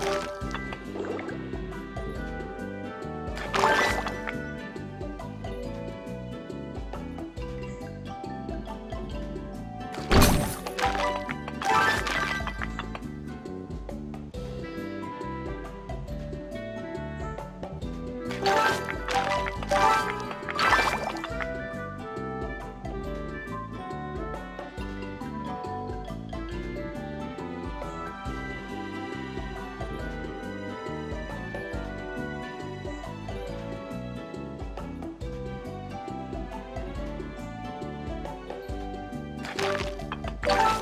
you you.